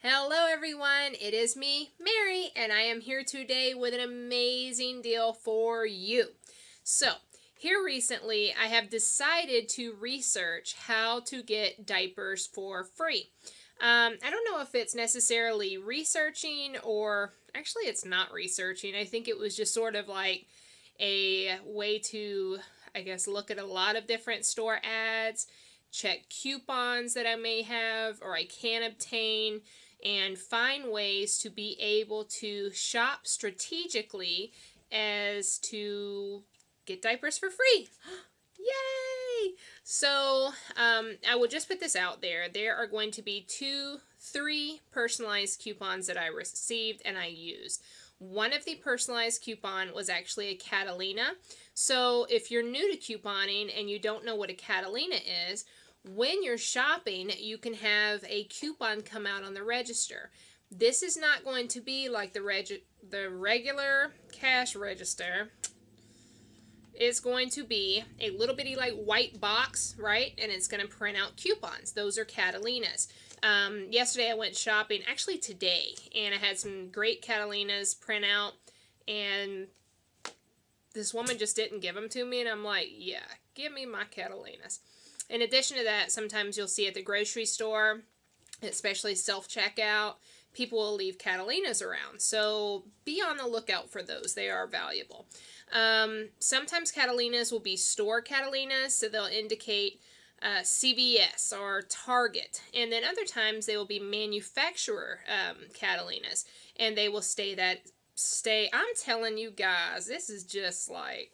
Hello, everyone. It is me, Mary, and I am here today with an amazing deal for you. So, here recently, I have decided to research how to get diapers for free. Um, I don't know if it's necessarily researching or actually, it's not researching. I think it was just sort of like a way to, I guess, look at a lot of different store ads, check coupons that I may have or I can obtain and find ways to be able to shop strategically as to get diapers for free. Yay! So, um, I will just put this out there. There are going to be two, three personalized coupons that I received and I used. One of the personalized coupon was actually a Catalina. So, if you're new to couponing and you don't know what a Catalina is, when you're shopping, you can have a coupon come out on the register. This is not going to be like the reg the regular cash register. It's going to be a little bitty like white box, right? And it's going to print out coupons. Those are Catalinas. Um, yesterday I went shopping, actually today, and I had some great Catalinas print out, and this woman just didn't give them to me, and I'm like, yeah, give me my Catalinas. In addition to that, sometimes you'll see at the grocery store, especially self-checkout, people will leave Catalinas around. So be on the lookout for those. They are valuable. Um, sometimes Catalinas will be store Catalinas, so they'll indicate uh, CVS or Target. And then other times they will be manufacturer um, Catalinas, and they will stay that stay. I'm telling you guys, this is just like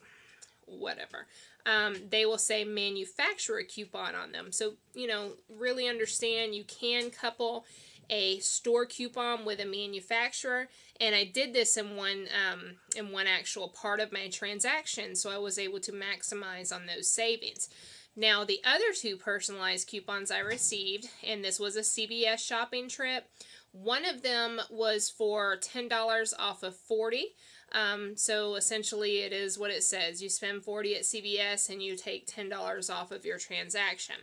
whatever um, they will say manufacturer coupon on them. So, you know, really understand you can couple a store coupon with a manufacturer and I did this in one um, in one actual part of my transaction so I was able to maximize on those savings. Now the other two personalized coupons I received and this was a CVS shopping trip one of them was for $10 off of 40 um, so essentially it is what it says. You spend 40 at CVS and you take $10 off of your transaction.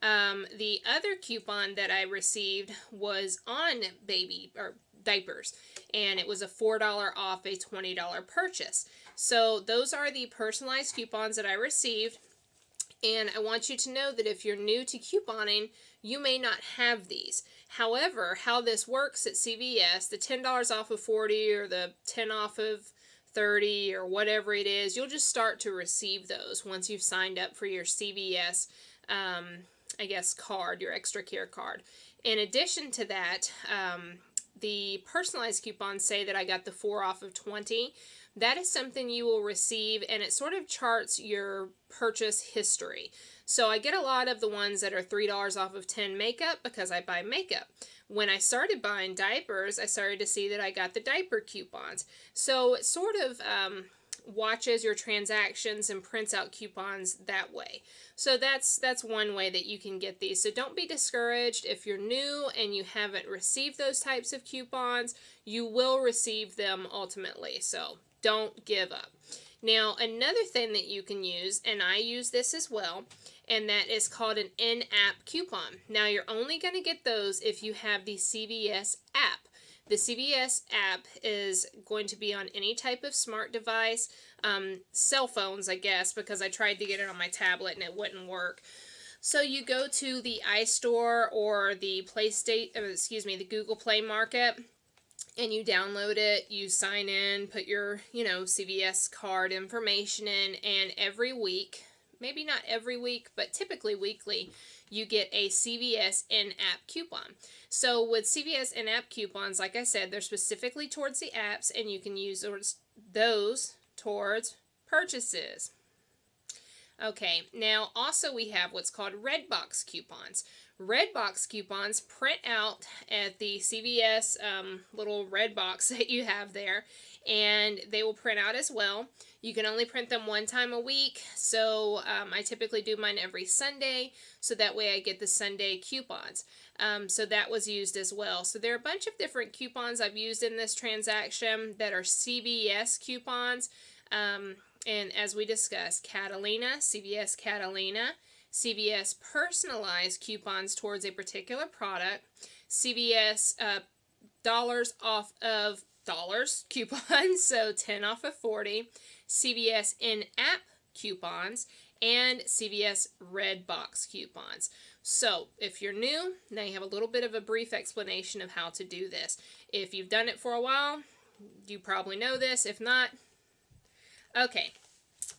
Um, the other coupon that I received was on baby or diapers and it was a $4 off a $20 purchase. So those are the personalized coupons that I received. And I want you to know that if you're new to couponing, you may not have these. However, how this works at CVS, the $10 off of 40 or the 10 off of 30 or whatever it is, you'll just start to receive those once you've signed up for your CVS, um, I guess, card, your extra care card. In addition to that, um, the personalized coupons say that I got the 4 off of 20 that is something you will receive and it sort of charts your purchase history. So I get a lot of the ones that are $3 off of 10 makeup because I buy makeup. When I started buying diapers, I started to see that I got the diaper coupons. So it sort of um, watches your transactions and prints out coupons that way. So that's that's one way that you can get these. So don't be discouraged if you're new and you haven't received those types of coupons. You will receive them ultimately. So don't give up. Now, another thing that you can use, and I use this as well, and that is called an in-app coupon. Now, you're only going to get those if you have the CVS app. The CVS app is going to be on any type of smart device, um, cell phones, I guess, because I tried to get it on my tablet and it wouldn't work. So you go to the iStore or the PlayStation, excuse me, the Google Play Market, and you download it, you sign in, put your, you know, CVS card information in, and every week, maybe not every week, but typically weekly, you get a CVS in-app coupon. So with CVS in-app coupons, like I said, they're specifically towards the apps, and you can use those towards purchases. Okay, now also we have what's called Redbox coupons. Redbox coupons print out at the CVS um, little red box that you have there, and they will print out as well. You can only print them one time a week, so um, I typically do mine every Sunday, so that way I get the Sunday coupons. Um, so that was used as well. So there are a bunch of different coupons I've used in this transaction that are CVS coupons. Um, and as we discussed, Catalina, CVS Catalina, CVS personalized coupons towards a particular product, CVS uh, dollars off of dollars coupons, so 10 off of 40, CVS in-app coupons, and CVS Red Box coupons. So, if you're new, now you have a little bit of a brief explanation of how to do this. If you've done it for a while, you probably know this. If not, okay.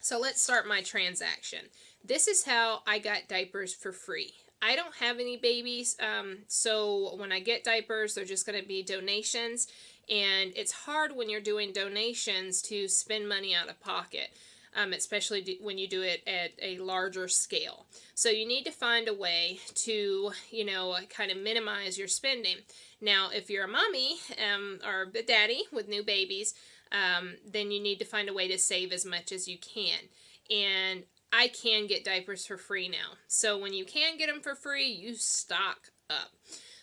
So let's start my transaction. This is how I got diapers for free. I don't have any babies, um, so when I get diapers, they're just going to be donations. And it's hard when you're doing donations to spend money out of pocket um, especially when you do it at a larger scale. So you need to find a way to, you know, kind of minimize your spending. Now, if you're a mommy um, or a daddy with new babies, um, then you need to find a way to save as much as you can. And I can get diapers for free now. So when you can get them for free, you stock up.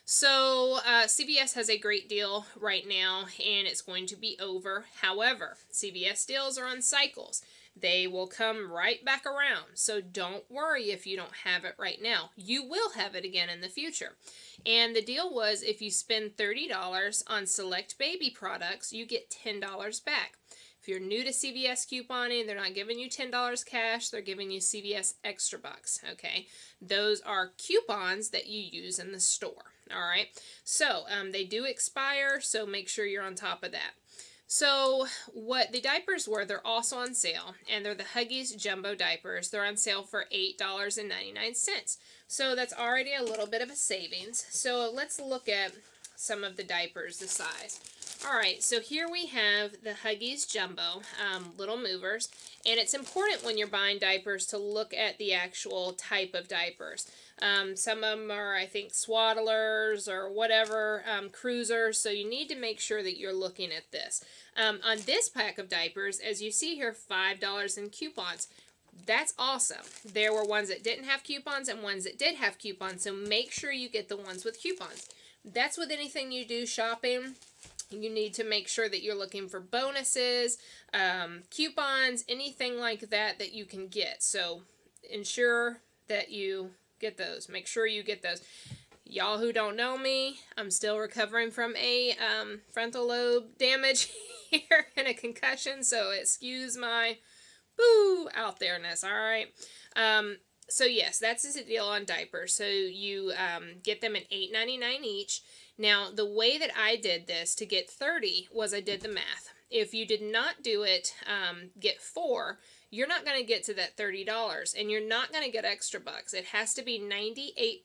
So uh, CVS has a great deal right now, and it's going to be over. However, CVS deals are on cycles. They will come right back around. So don't worry if you don't have it right now. You will have it again in the future. And the deal was if you spend $30 on select baby products, you get $10 back. If you're new to CVS couponing, they're not giving you $10 cash, they're giving you CVS extra bucks, okay? Those are coupons that you use in the store, all right? So, um, they do expire, so make sure you're on top of that. So what the diapers were, they're also on sale, and they're the Huggies Jumbo diapers. They're on sale for $8.99. So that's already a little bit of a savings. So let's look at some of the diapers, the size. All right, so here we have the Huggies Jumbo um, Little Movers, and it's important when you're buying diapers to look at the actual type of diapers. Um, some of them are, I think, swaddlers or whatever, um, cruisers, so you need to make sure that you're looking at this. Um, on this pack of diapers, as you see here, $5 in coupons. That's awesome. There were ones that didn't have coupons and ones that did have coupons, so make sure you get the ones with coupons. That's with anything you do shopping. You need to make sure that you're looking for bonuses, um, coupons, anything like that that you can get. So ensure that you get those. Make sure you get those. Y'all who don't know me, I'm still recovering from a um, frontal lobe damage here and a concussion, so excuse my boo out there-ness, all right? Um, so yes, that's the deal on diapers. So you um, get them at $8.99 each. Now, the way that I did this to get 30 was I did the math. If you did not do it, um, get four, you're not going to get to that $30 and you're not going to get extra bucks. It has to be 98%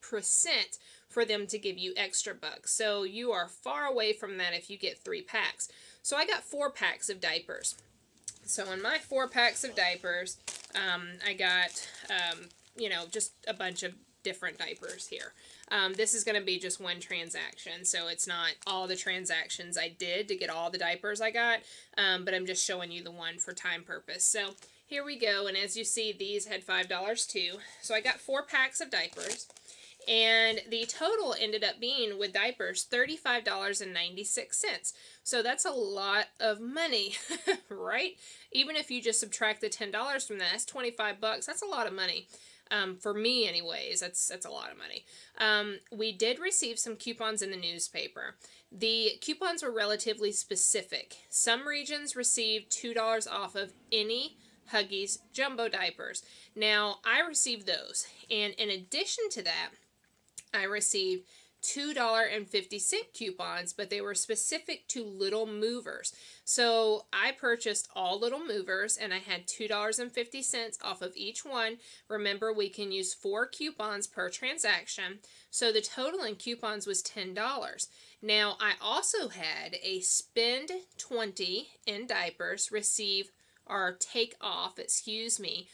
for them to give you extra bucks. So you are far away from that if you get three packs. So I got four packs of diapers. So in my four packs of diapers, um, I got, um, you know, just a bunch of different diapers here. Um, this is going to be just one transaction, so it's not all the transactions I did to get all the diapers I got, um, but I'm just showing you the one for time purpose. So here we go, and as you see, these had $5 too. So I got four packs of diapers, and the total ended up being, with diapers, $35.96. So that's a lot of money, right? Even if you just subtract the $10 from that, that's 25 bucks. That's a lot of money. Um, for me, anyways, that's that's a lot of money. Um, we did receive some coupons in the newspaper. The coupons were relatively specific. Some regions received $2 off of any Huggies jumbo diapers. Now, I received those, and in addition to that, I received $2.50 coupons, but they were specific to little movers. So I purchased all little movers and I had $2.50 off of each one. Remember, we can use four coupons per transaction. So the total in coupons was $10. Now, I also had a spend 20 in diapers, receive or take off, excuse me,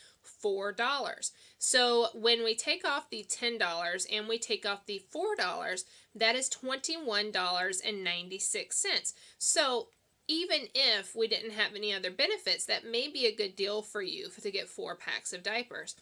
$4. So when we take off the $10 and we take off the $4, that is $21.96. So even if we didn't have any other benefits, that may be a good deal for you to get four packs of diapers.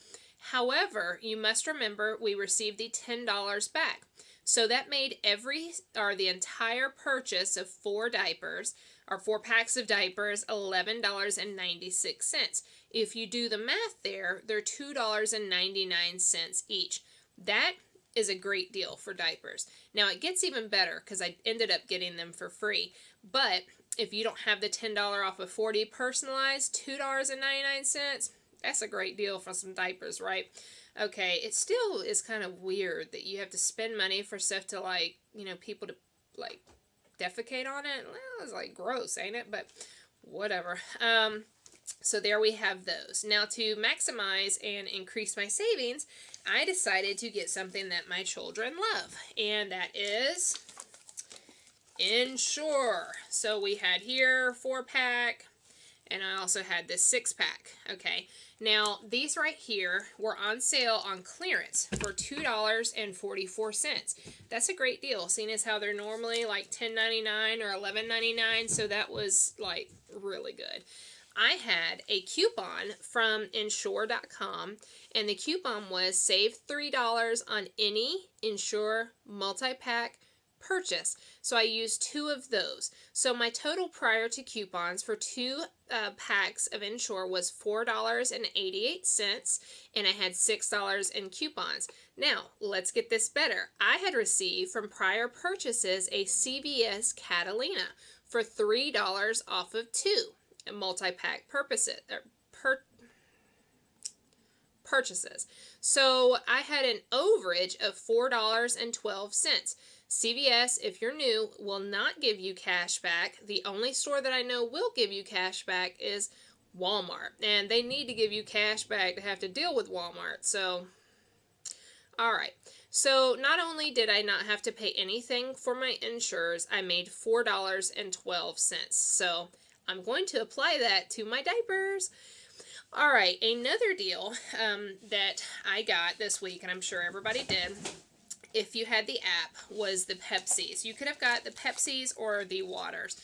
However, you must remember we received the $10 back. So that made every or the entire purchase of four diapers or four packs of diapers $11.96. If you do the math there, they're $2.99 each. That is a great deal for diapers. Now it gets even better because I ended up getting them for free. But if you don't have the $10 off of 40 personalized, $2.99, that's a great deal for some diapers, right? Okay, it still is kind of weird that you have to spend money for stuff to like, you know, people to like defecate on it. Well, it's like gross, ain't it? But whatever. Um, so there we have those. Now to maximize and increase my savings, I decided to get something that my children love, and that is Ensure. So we had here four pack, and I also had this six pack. Okay, now these right here were on sale on clearance for $2.44. That's a great deal, seeing as how they're normally like $10.99 or $11.99, so that was like really good. I had a coupon from Ensure.com, and the coupon was save $3 on any Ensure multi-pack purchase. So I used two of those. So my total prior to coupons for two uh, packs of Ensure was $4.88 and I had $6 in coupons. Now, let's get this better. I had received from prior purchases a CVS Catalina for $3 off of two multi-pack purposes per purchases. So I had an overage of $4.12. CVS, if you're new, will not give you cash back. The only store that I know will give you cash back is Walmart. And they need to give you cash back to have to deal with Walmart. So, all right. So not only did I not have to pay anything for my Ensures, I made $4.12. So I'm going to apply that to my diapers. All right, another deal um, that I got this week, and I'm sure everybody did, if you had the app, was the Pepsis. You could have got the Pepsis or the waters.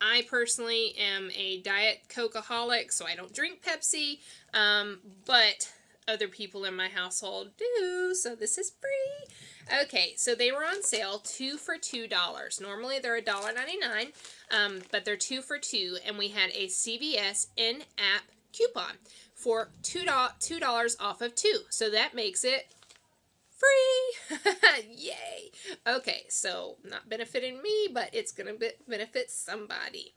I personally am a diet Coca-holic, so I don't drink Pepsi, um, but other people in my household do, so this is free. Okay, so they were on sale, two for $2. Normally they're a $1.99, um, but they're two for two, and we had a CVS in-app coupon for $2, $2 off of two. So that makes it free. Yay. Okay, so not benefiting me, but it's going to be benefit somebody.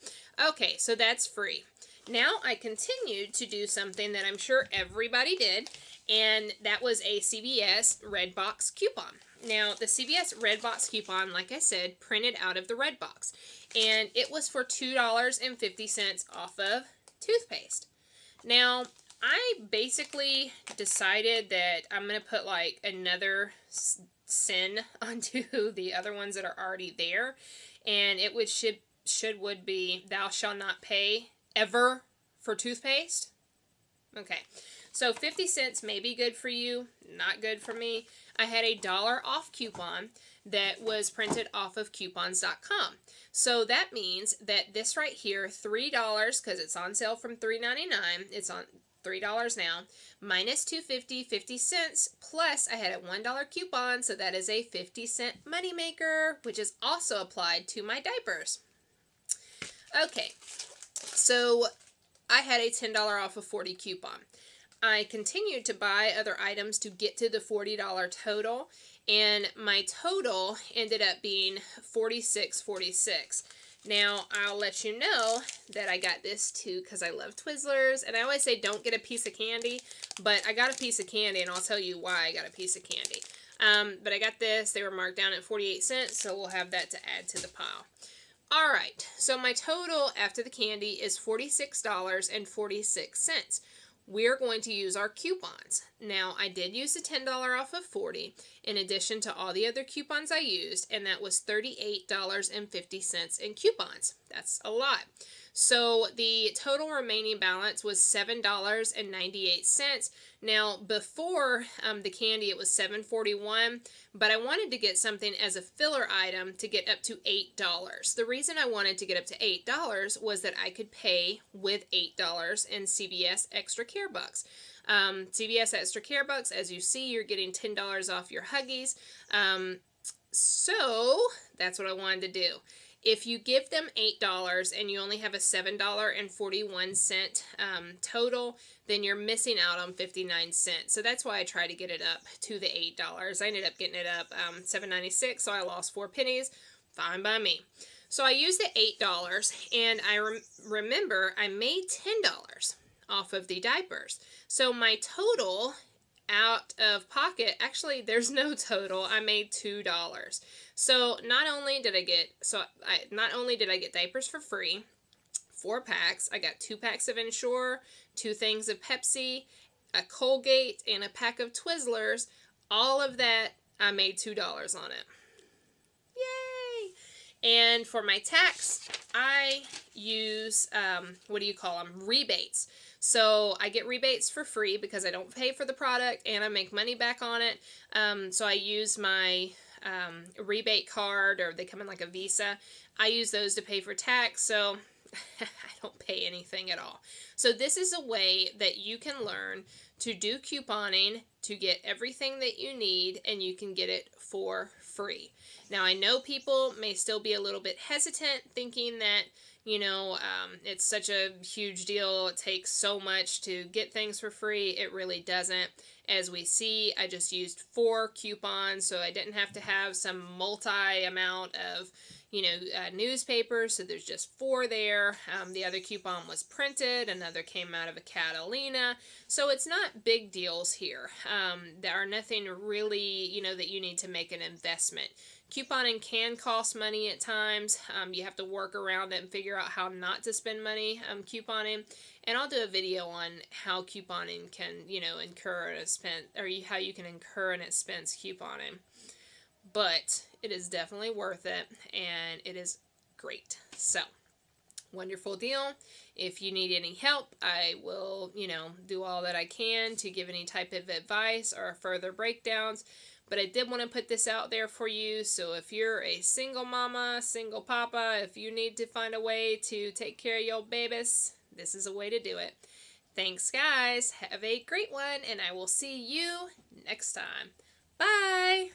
Okay, so that's free. Now I continued to do something that I'm sure everybody did, and that was a CVS Redbox coupon. Now, the CVS Redbox coupon, like I said, printed out of the Redbox, and it was for $2.50 off of toothpaste. Now, I basically decided that I'm going to put like another sin onto the other ones that are already there. And it would should, should would be thou shall not pay ever for toothpaste. Okay. So 50 cents may be good for you, not good for me. I had a dollar off coupon that was printed off of coupons.com. So that means that this right here, $3, because it's on sale from $3.99, it's on $3 now, minus 250 50 cents, plus I had a $1 coupon, so that is a 50 cent moneymaker, which is also applied to my diapers. Okay, so I had a $10 off of 40 coupon. I continued to buy other items to get to the $40 total, and my total ended up being $46.46. Now, I'll let you know that I got this too because I love Twizzlers. And I always say don't get a piece of candy, but I got a piece of candy and I'll tell you why I got a piece of candy. Um, but I got this. They were marked down at 48 cents, so we'll have that to add to the pile. All right, so my total after the candy is $46.46 we're going to use our coupons. Now, I did use the $10 off of 40 in addition to all the other coupons I used, and that was $38.50 in coupons. That's a lot. So the total remaining balance was $7.98. Now, before um, the candy, it was $7.41, but I wanted to get something as a filler item to get up to $8. The reason I wanted to get up to $8 was that I could pay with $8 in CVS Extra Care Bucks. Um, CVS Extra Care Bucks, as you see, you're getting $10 off your Huggies. Um, so that's what I wanted to do. If you give them $8 and you only have a $7.41 um, total, then you're missing out on 59 cents. So that's why I try to get it up to the $8. I ended up getting it up um, 7.96, so I lost four pennies. Fine by me. So I used the $8 and I rem remember I made $10 off of the diapers. So my total out of pocket, actually there's no total. I made $2. So not only did I get so I not only did I get diapers for free, four packs, I got two packs of Ensure, two things of Pepsi, a Colgate, and a pack of Twizzlers. All of that I made $2 on it. Yay! And for my tax, I use, um, what do you call them, rebates. So I get rebates for free because I don't pay for the product and I make money back on it. Um, so I use my um, rebate card or they come in like a Visa. I use those to pay for tax. So I don't pay anything at all. So this is a way that you can learn to do couponing to get everything that you need and you can get it for free. Now I know people may still be a little bit hesitant thinking that you know, um, it's such a huge deal. It takes so much to get things for free. It really doesn't. As we see, I just used four coupons, so I didn't have to have some multi amount of, you know, uh, newspapers. So there's just four there. Um, the other coupon was printed. Another came out of a Catalina. So it's not big deals here. Um, there are nothing really, you know, that you need to make an investment. Couponing can cost money at times. Um, you have to work around it and figure out how not to spend money um, couponing. And I'll do a video on how couponing can, you know, incur an expense, or how you can incur an expense couponing. But it is definitely worth it, and it is great. So, wonderful deal. If you need any help, I will, you know, do all that I can to give any type of advice or further breakdowns. But I did want to put this out there for you. So if you're a single mama, single papa, if you need to find a way to take care of your babies, this is a way to do it. Thanks, guys. Have a great one, and I will see you next time. Bye.